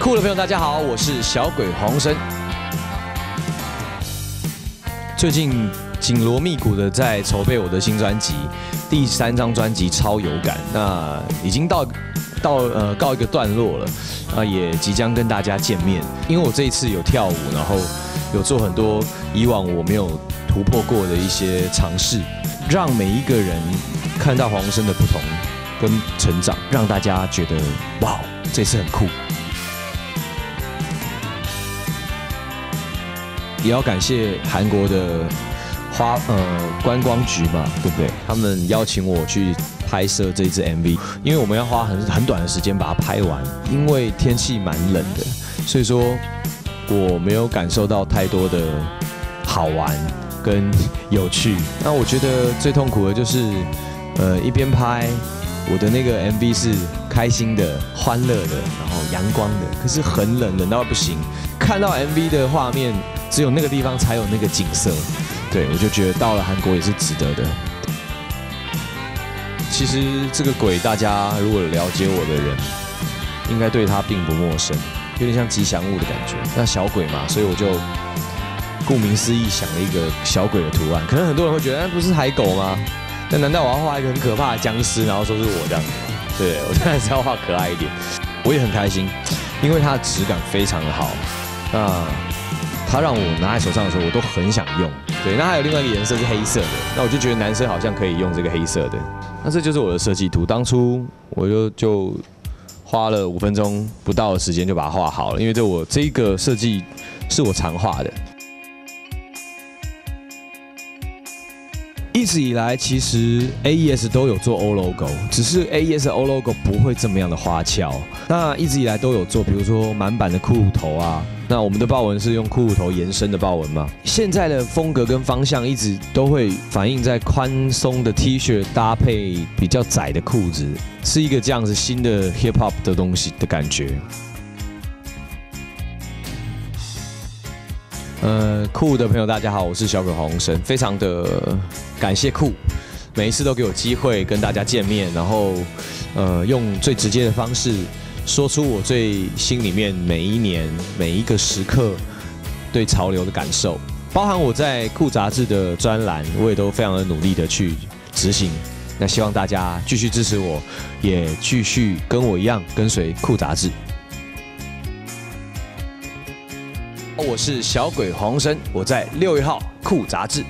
酷的朋友，大家好，我是小鬼黄生。最近紧锣密鼓的在筹备我的新专辑，第三张专辑超有感，那已经到到呃告一个段落了，啊也即将跟大家见面。因为我这一次有跳舞，然后有做很多以往我没有突破过的一些尝试，让每一个人看到黄生的不同跟成长，让大家觉得哇，这次很酷。也要感谢韩国的花呃观光局嘛，对不对？他们邀请我去拍摄这支 MV，因为我们要花很很短的时间把它拍完，因为天气蛮冷的，所以说我没有感受到太多的好玩跟有趣。那我觉得最痛苦的就是呃一边拍我的那个 MV 是开心的、欢乐的，然后阳光的，可是很冷，冷到不行。看到 MV 的画面。只有那个地方才有那个景色，对我就觉得到了韩国也是值得的。其实这个鬼，大家如果了解我的人，应该对他并不陌生，有点像吉祥物的感觉。那小鬼嘛，所以我就顾名思义想了一个小鬼的图案。可能很多人会觉得，那不是海狗吗？那难道我要画一个很可怕的僵尸，然后说是我这样子？对我当然是要画可爱一点。我也很开心，因为它的质感非常的好。那它让我拿在手上的时候，我都很想用。对，那还有另外一个颜色是黑色的，那我就觉得男生好像可以用这个黑色的。那这就是我的设计图，当初我就就花了五分钟不到的时间就把它画好了，因为这我这一个设计是我常画的。一直以来，其实 AES 都有做 O logo，只是 AES O logo 不会这么样的花俏。那一直以来都有做，比如说满版的骷髅头啊。那我们的豹纹是用骷髅头延伸的豹纹吗？现在的风格跟方向一直都会反映在宽松的 T 恤搭配比较窄的裤子，是一个这样子新的 Hip Hop 的东西的感觉。呃，酷的朋友，大家好，我是小鬼黄生，非常的感谢酷，每一次都给我机会跟大家见面，然后呃，用最直接的方式说出我最心里面每一年每一个时刻对潮流的感受，包含我在酷杂志的专栏，我也都非常的努力的去执行。那希望大家继续支持我，也继续跟我一样跟随酷杂志。我是小鬼黄生，我在六月号酷杂志。